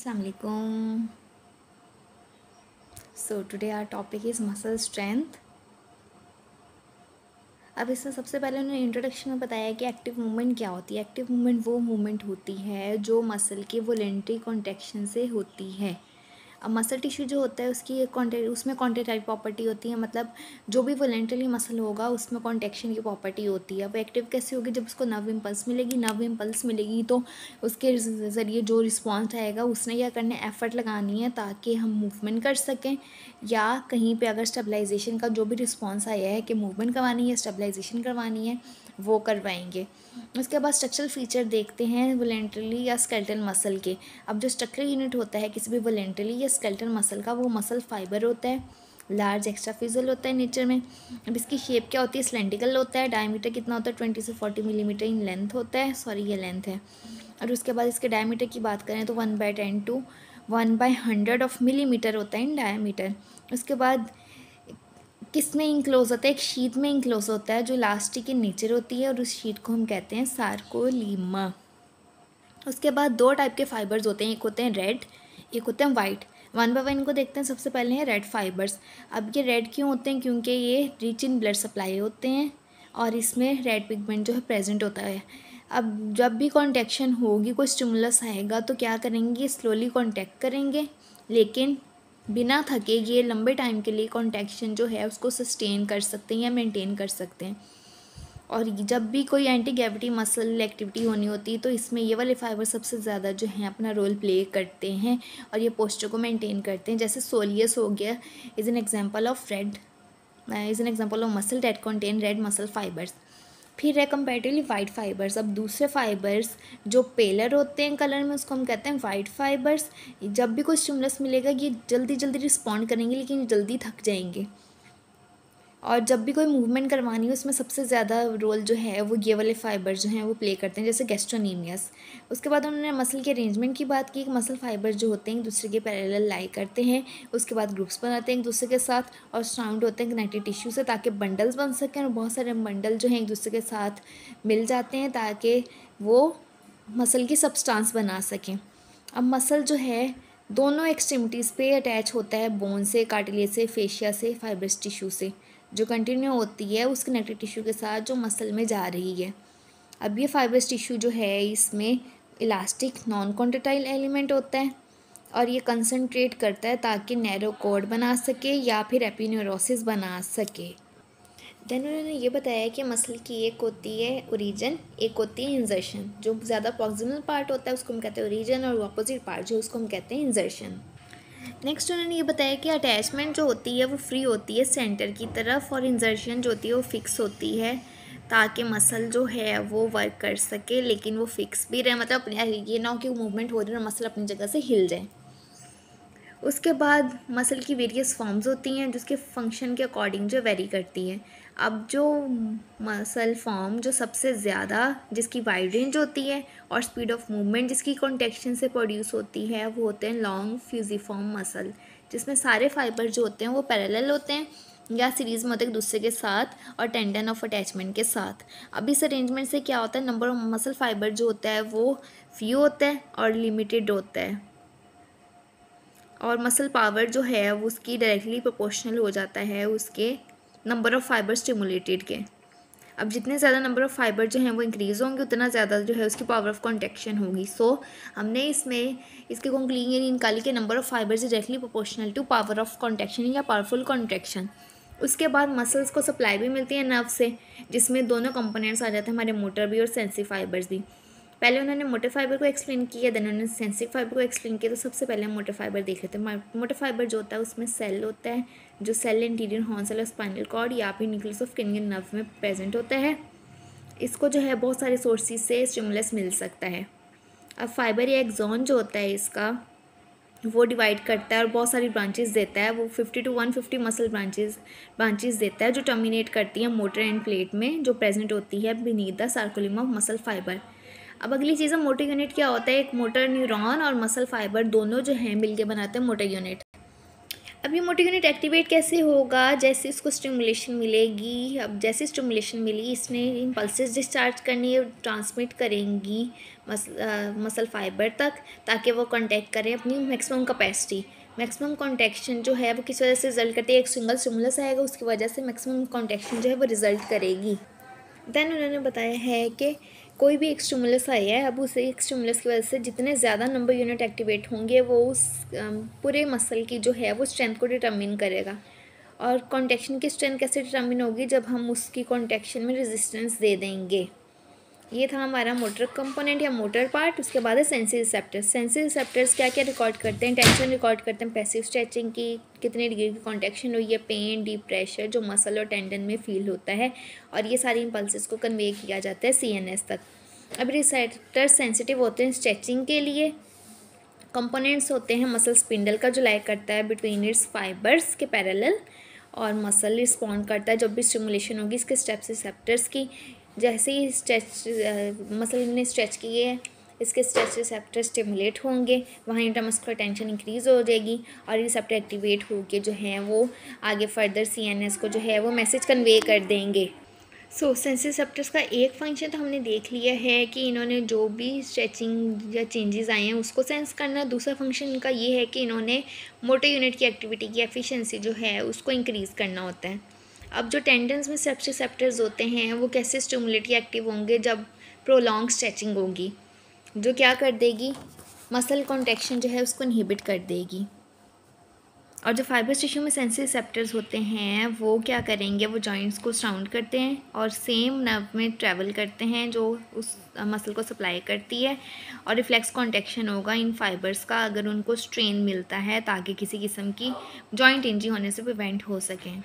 Assalamualaikum. So, today our topic is muscle strength. अब इसमें सबसे पहले उन्होंने इंट्रोडक्शन में बताया कि एक्टिव मूवमेंट क्या होती है एक्टिव मूवमेंट वो मूवमेंट होती है जो मसल के वोलेंट्री कॉन्टेक्शन से होती है अब मसल टिश्यू जो होता है उसकी कॉन्टे उसमें कॉन्टेक्टाइल प्रॉपर्टी होती है मतलब जो भी वॉलेंटली मसल होगा, उसमें कॉन्टेक्शन की प्रॉपर्टी होती है। अब एक्टिव कैसे होगी? जब उसको नव इम्पल्स मिलेगी नव इम्पल्स मिलेगी तो उसके ज़रिए जो रिस्पॉन्स आएगा, उसने क्या करना है? एफर्ट लगानी है ताकि हम मूवमेंट कर सकें, या कहीं पर अगर स्टेबलाइजेशन का जो भी रिस्पॉन्स आया है कि मूवमेंट करवानी है स्टेबलाइजेशन करवानी है, वो करवाएँगे। उसके बाद स्ट्रक्चरल फीचर देखते हैं वॉलेंटली या स्केल्टल मसल के। अब जो स्ट्रक्चरल यूनिट होता है, किसी भी वॉलेंटली या स्केल्टल मसल का वो मसल फाइबर होता है लार्ज एक्स्ट्रा फिजल होता है नेचर में। अब इसकी शेप क्या होती है? स्लेंटिकल होता है डायमीटर कितना होता है? ट्वेंटी से फोर्टी मिलीमीटर इन लेंथ होता है। सॉरी ये लेंथ है। और उसके बाद इसके डायमीटर की बात करें तो one by ten two one by hundred of millimetre होता है इन डायमीटर उसके बाद किसमें इंक्लोज होता है? एक शीट में इंक्लोज होता है, जो लास्टिक के नेचर होती है, और उस शीट को हम कहते हैं सार्कोलीमा उसके बाद दो टाइप के फाइबर्स होते हैं, एक होते हैं रेड एक होते हैं वाइट वन बाय वन को देखते हैं, सबसे पहले हैं रेड फाइबर्स अब ये रेड क्यों होते हैं? क्योंकि ये रिच इन ब्लड सप्लाई होते हैं और इसमें रेड पिगमेंट जो है प्रेजेंट होता है। अब जब भी कॉन्टेक्शन होगी, कोई स्टिमुलस आएगा तो क्या करेंगे? स्लोली कॉन्टेक्ट करेंगे। लेकिन बिना थके ये लंबे टाइम के लिए कॉन्टेक्शन जो है, उसको सस्टेन कर सकते हैं या मेंटेन कर सकते हैं। और जब भी कोई एंटी ग्रेविटी मसल एक्टिविटी होनी होती है तो इसमें ये वाले फाइबर सबसे ज़्यादा जो है, अपना रोल प्ले करते हैं और ये पोस्टर को मेंटेन करते हैं। जैसे सोलियस हो गया is an example of red is an example of muscle that contain red muscle fibres फिर है कंपेरेटिवली वाइट फाइबर्स अब दूसरे फाइबर्स जो पेलर होते हैं कलर में, उसको हम कहते हैं वाइट फाइबर्स जब भी कोई स्टिमुलस मिलेगा, ये जल्दी जल्दी रिस्पॉन्ड करेंगे, लेकिन जल्दी थक जाएँगे। और जब भी कोई मूवमेंट करवानी है, उसमें सबसे ज़्यादा रोल जो है, वो ये वाले फाइबर जो हैं, वो प्ले करते हैं, जैसे गेस्ट्रोनीमियस उसके बाद उन्होंने मसल के अरेंजमेंट की बात की मसल फाइबर जो होते हैं, एक दूसरे के पैरेलल लाई करते हैं, उसके बाद ग्रुप्स बनाते हैं एक दूसरे के साथ, और साउंड होते हैं कनेक्टेड टिश्यू से, ताकि बंडल्स बन सकें, और बहुत सारे बंडल जो हैं, एक दूसरे के साथ मिल जाते हैं, ताकि वो मसल की सब्सटांस बना सकें. अब मसल जो है, दोनों एक्सट्रीमिटीज़ पे अटैच होता है बोन से कार्टिलेज से फेशिया से फाइबरस टिश्यू से. जो कंटिन्यू होती है, उस कनेक्टिव टिश्यू के साथ जो मसल में जा रही है। अब ये फाइबरस टिश्यू जो है, इसमें इलास्टिक नॉन कॉन्टेटाइल एलिमेंट होता है और ये कंसनट्रेट करता है ताकि नैरो कोड बना सके या फिर एपिन्यूरोसिस बना सके। देन उन्होंने ये बताया कि मसल की एक होती है ओरिजन एक होती है इंजर्शन जो ज़्यादा प्रॉक्सिमल पार्ट होता है, उसको हम कहते हैं ओरिजन और अपोजिट पार्ट जो उसको हम कहते हैं इंजर्शन नेक्स्ट उन्होंने ये बताया कि अटैचमेंट जो होती है, वो फ्री होती है सेंटर की तरफ़ और इंजर्शन जो होती है, वो फिक्स होती है ताकि मसल जो है, वो वर्क कर सके, लेकिन वो फिक्स भी रहे। मतलब अपने, ये ना हो कि मूवमेंट हो रही है मसल अपनी जगह से हिल जाए। उसके बाद मसल की वेरियस फॉर्म्स होती हैं, जिसके फ़ंक्शन के अकॉर्डिंग जो वेरी करती है। अब जो मसल फॉर्म जो सबसे ज़्यादा जिसकी वाइड रेंज होती है और स्पीड ऑफ़ मूवमेंट जिसकी कॉन्टेक्शन से प्रोड्यूस होती है, वो होते हैं लॉन्ग फ्यूजीफॉर्म मसल जिसमें सारे फाइबर जो होते हैं वो पैरेलल होते हैं, या सीरीज़ में होते एक दूसरे के साथ और टेंडन ऑफ़ अटैचमेंट के साथ। अब इस अरेंजमेंट से क्या होता है? नंबर ऑफ़ मसल फाइबर जो होता है वो फ्यू होता है और लिमिटेड होता है। और मसल पावर जो है, वो उसकी डायरेक्टली प्रोपोर्शनल हो जाता है, उसके नंबर ऑफ़ फाइबर स्टिमुलेटेड के। अब जितने ज़्यादा नंबर ऑफ़ फाइबर जो हैं वो इंक्रीज़ होंगे उतना ज़्यादा जो है उसकी पावर ऑफ़ कॉन्टेक्शन होगी। सो so, हमने इसमें इसके कंक्लूजन निकाली के number of fibre directly proportional to power of contraction या पावरफुल कॉन्ट्रेक्शन उसके बाद मसल्स को सप्लाई भी मिलती है नर्व से जिसमें दोनों कंपोनेंट्स आ जाते हैं हमारे मोटर भी और सेंसिव फाइबर्स भी। पहले उन्होंने मोटे फाइबर को एक्सप्लेन किया देन उन्होंने सेंसिव फाइबर को एक्सप्लेन किया तो सबसे पहले हम मोटे फाइबर देख लेते हैं। मोटे फाइबर जो होता है, उसमें सेल होता है, जो cell anterior horn cell spinal cord या फिर न्यूक्लियस ऑफ़ किनियन नर्व में प्रेजेंट होता है। इसको जो है, बहुत सारे सोर्सेज से स्टिमुलस मिल सकता है। अब फाइबर या एक्जॉन जो होता है इसका, वो डिवाइड करता है और बहुत सारी ब्रांचेस देता है। वो fifty to one fifty muscle branches branches देता है, जो टर्मिनेट करती है मोटर एंड प्लेट में, जो प्रेजेंट होती है beneath the sarcolemma of muscle fibre अब अगली चीज़ है मोटर यूनिट क्या होता है? एक मोटर न्यूरॉन और मसल फाइबर दोनों जो हैं मिलके बनाते हैं मोटर यूनिट। अब ये मोटर यूनिट एक्टिवेट कैसे होगा? जैसे इसको स्टिमुलेशन मिलेगी अब जैसे स्टिमुलेशन मिली इसने इम्पल्सेस डिस्चार्ज करनी है ट्रांसमिट करेंगी मस, आ, मसल फाइबर तक ताकि वो कॉन्टैक्ट करें अपनी मैक्सिमम कैपेसिटी मैक्सिमम कॉन्टेक्शन जो है वो किस वजह से रिज़ल्ट करती है? एक सिंगल स्टिमुलस आएगा उसकी वजह से मैक्सिमम कॉन्टेक्शन जो है वो रिज़ल्ट करेगी। देन उन्होंने बताया है कि कोई भी एक स्टूमुलस आया है, अब उस एक स्टूमुलस की वजह से जितने ज़्यादा नंबर यूनिट एक्टिवेट होंगे, वो उस पूरे मसल की जो है, वो स्ट्रेंथ को डिटर्मिन करेगा। और कॉन्टेक्शन की स्ट्रेंथ कैसे डिटर्मिन होगी? जब हम उसकी कॉन्टेक्शन में रेजिस्टेंस दे देंगे। ये था हमारा मोटर कंपोनेंट या मोटर पार्ट उसके बाद है सेंसी रिसेप्टर्स सेंसी रिसेप्टर्स क्या क्या रिकॉर्ड करते हैं? टेंशन रिकॉर्ड करते हैं पैसिव स्ट्रेचिंग की कितने डिग्री की कॉन्टेक्शन हुई है? पेन डीप प्रेशर जो मसल और टेंडन में फील होता है। और ये सारी इम्पल्सिस को कन्वे किया जाता है सी तक। अब रिसेप्टर्स सेंसिटिव होते हैं स्ट्रेचिंग के लिए। कंपोनेंट्स होते हैं मसल स्पिंडल का, जो लाइक करता है बिटवीन इट्स फाइबर्स के पैरेलल और मसल रिस्पॉन्ड करता है जब भी स्टिमुलेशन होगी इसके स्टेप्स रिसेप्टर्स की। जैसे ही स्ट्रेच मसल ने स्ट्रेच किए हैं इसके स्ट्रेच रिसेप्टर स्टिमुलेट होंगे, वहाँ इंटरमस्कुलर टेंशन इंक्रीज़ हो जाएगी और रिसेप्टर एक्टिवेट होकर जो है वो आगे फर्दर सीएनएस को जो है वो मैसेज कन्वे कर देंगे। सो सेंसिसेप्टर्स का एक फ़ंक्शन तो हमने देख लिया है कि इन्होंने जो भी स्ट्रेचिंग या चेंजेस आए हैं, उसको सेंस करना। दूसरा फ़ंक्शन इनका ये है कि इन्होंने मोटर यूनिट की एक्टिविटी की एफिशिएंसी जो है, उसको इंक्रीज़ करना होता है। अब जो टेंडेंस में सेप्टिसेप्टर्स होते हैं, वो कैसे स्टिमुलेट एक्टिव होंगे जब प्रोलॉन्ग स्ट्रेचिंग होगी? जो क्या कर देगी? मसल कॉन्टेक्शन जो है उसको इनहिबिट कर देगी। और जो फाइबर टिश्यू में सेंसिटिव सेप्टर्स होते हैं, वो क्या करेंगे? वो जॉइंट्स को साउंड करते हैं और सेम नर्व में ट्रैवल करते हैं जो उस मसल को सप्लाई करती है। और रिफ्लेक्स कॉन्टेक्शन होगा इन फाइबर्स का, अगर उनको स्ट्रेन मिलता है, ताकि किसी किस्म की जॉइंट इंजरी होने से प्रिवेंट हो सकें।